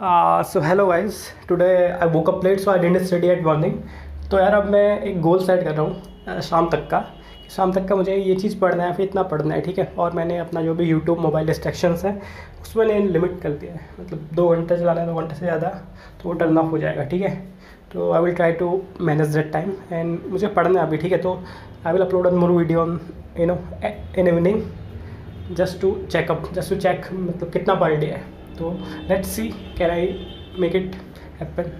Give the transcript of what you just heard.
So hello guys today I woke up late so I didn't study at morning तो यार, अब मैं एक गोल सेट कर रहा हूँ शाम तक का। शाम तक का मुझे ये चीज़ पढ़ना है, फिर इतना पढ़ना है, ठीक है? और मैंने अपना जो भी यूट्यूब मोबाइल डिस्ट्रैक्शंस है, उसमें मैंने लिमिट कर दिया है। मतलब दो घंटे चलाना है दो घंटे से ज़्यादा तो वो टर्न ऑफ़ हो जाएगा, ठीक है? तो I will try to manage that time and मुझे पढ़ना है अभी, ठीक है? तो I will upload an more video on you know in evening just to check up just to check मतलब कितना पर डे है। तो let's see can I make it happen